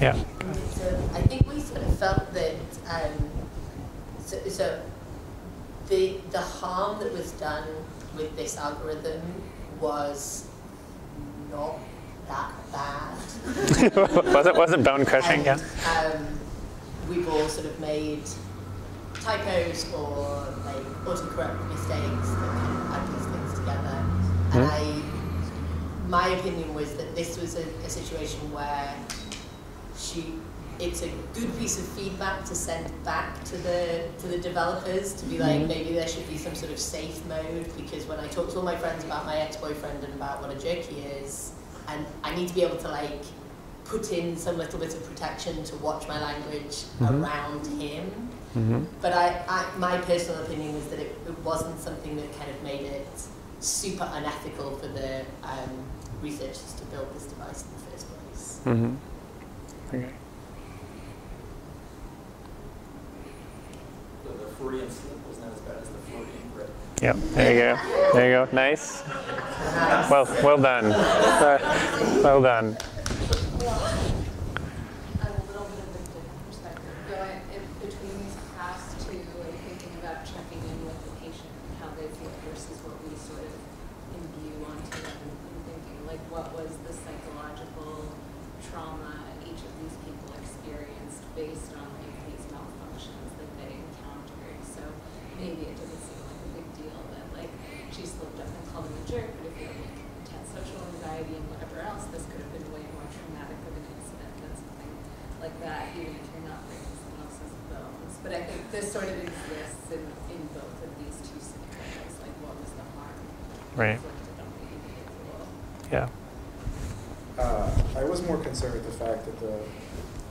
Yeah. So I think we sort of felt that, um, so, so the, the harm that was done with this algorithm was not that bad. was it wasn't bone crushing? Yeah. Um, we've all sort of made typos or like autocorrect mistakes that kind of add these things together. And Mhm. I, my opinion was that this was a, a situation where she, it's a good piece of feedback to send back to the to the developers to be like Mhm. maybe there should be some sort of safe mode because when I talk to all my friends about my ex-boyfriend and about what a jerk he is, and I need to be able to like put in some little bit of protection to watch my language Mhm. around him. Mhm. But I, I, my personal opinion was that it, it wasn't something that kind of made it super unethical for the um, researchers to build this device in the first place. Mm-hmm. Okay. The, the Freudian slip was not as bad as the Freudian grip. Yep. There you go. There you go. Nice. Well, well done. Uh, well done. a little bit of a different perspective. Going in between these past two, like thinking about checking in with the patient and how they feel versus what we sort of imbue onto them and thinking like what was the psychological trauma each of these people experienced based on like these malfunctions that they encountered. So maybe it didn't seem like a big deal that like she slipped up and called him a jerk, but if you have like intense social anxiety and whatever else, this could have been way more like that, even if you're not breaking someone else's bones. But I think this sort of exists in, in both of these two scenarios, like what was the harm Right. inflicted on the individual. Yeah. Uh, I was more concerned with the fact that the,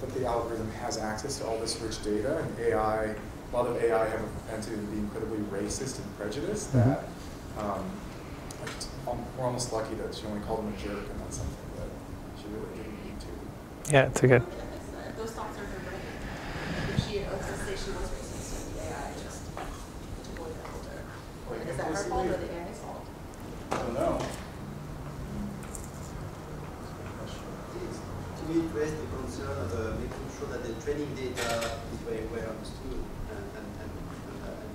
that the algorithm has access to all this rich data and AI, a lot of AI have a propensity to be incredibly racist and prejudiced Mhm. that um, we're almost lucky that she only called him a jerk and that's something that she really didn't need to. Yeah, it's a good. Those thoughts are her brain. If she, let's just say she was racist, and the AI just took away that whole Like, Is that her fault or implicitly- the AI's fault? I don't know. To me, it raised the concern of uh, making sure that the training data is very well understood and, and, and, and, uh, and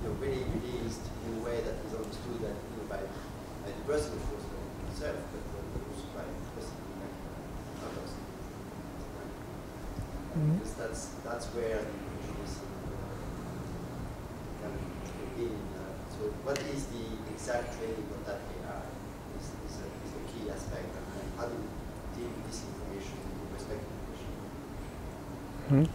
you know, really released in a way that is understood that, you know, by, by the person, of course, by himself, but uh, also by the person like uh, others. Mhm. Because that's, that's where the information is uh, can begin. Uh, so what is the exact training of that AI is, is, a, is a key aspect and and how do you deal with this information with respect to the machine? Mhm.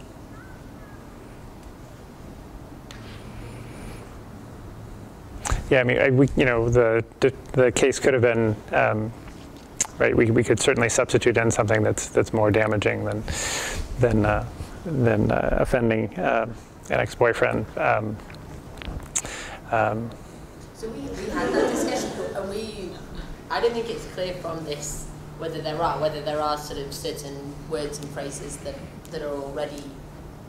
Yeah, I mean, I, we, you know, the, the case could have been, um, right? We, we could certainly substitute in something that's that's more damaging than than uh, than uh, offending uh, an ex-boyfriend. Um, um, So we, we had that discussion, and we, I don't think it's clear from this whether there are, whether there are sort of certain words and phrases that, that are already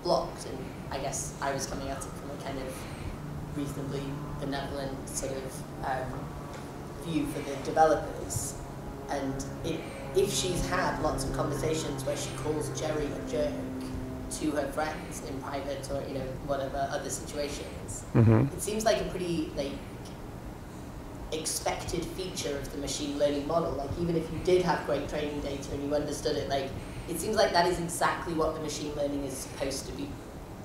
blocked, and I guess I was coming at it from a kind of reasonably benevolent sort of um, view for the developers, and it, if she's had lots of conversations where she calls Jerry a jerk to her friends in private or you know whatever other situations, Mhm. it seems like a pretty like expected feature of the machine learning model. Like even if you did have great training data and you understood it, like it seems like that is exactly what the machine learning is supposed to be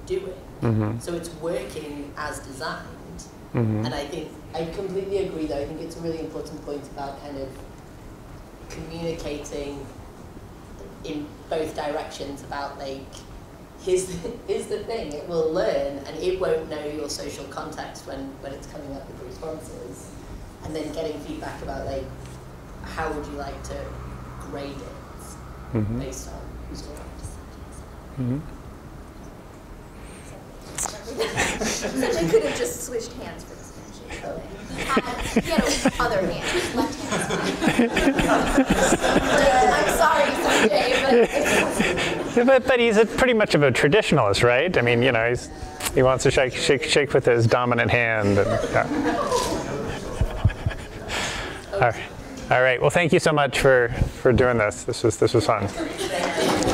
doing. Mhm. So it's working as designed. Mhm. And I think I completely agree though. I think it's a really important point about kind of communicating in both directions about like here's the, here's the thing, it will learn and it won't know your social context when, when it's coming up with responses. And then getting feedback about like how would you like to grade it Mhm. based on who's doing Mhm. Essentially could have just switched hands for this handshake. Um, he had, he had other hands, his left hand. Uh, I'm sorry, Sanjay, but but, but he's a, pretty much of a traditionalist, right? I mean, you know, he's, he wants to shake, shake, shake with his dominant hand. And, yeah. All right. All right. Well, thank you so much for, for doing this. This was, this was fun. Thank